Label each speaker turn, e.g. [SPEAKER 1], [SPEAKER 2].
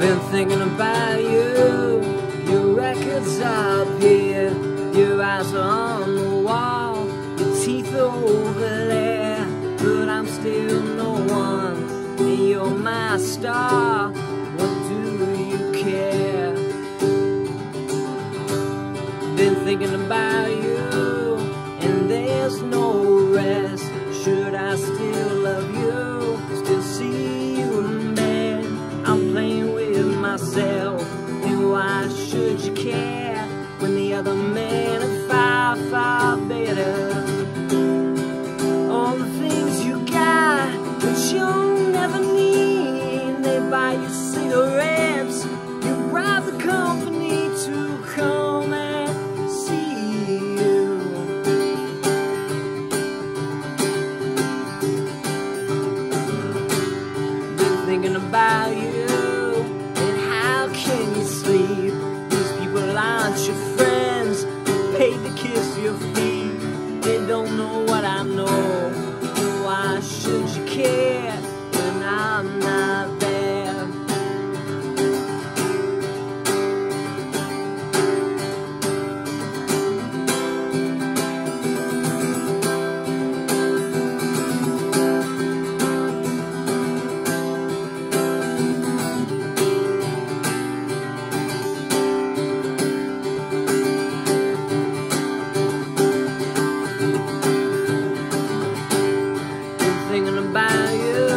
[SPEAKER 1] Been thinking about you. Your records up here. Your eyes are on the wall. Your teeth are over there. But I'm still no one. And you're my star. What do you care? Been thinking about you. And they why should you care when the other man is far, far better? All the things you got, but you'll never need. They buy you cigarettes, you bribe the company to come and see you. Been thinking about you, what I know. Why should you care Thinking about you,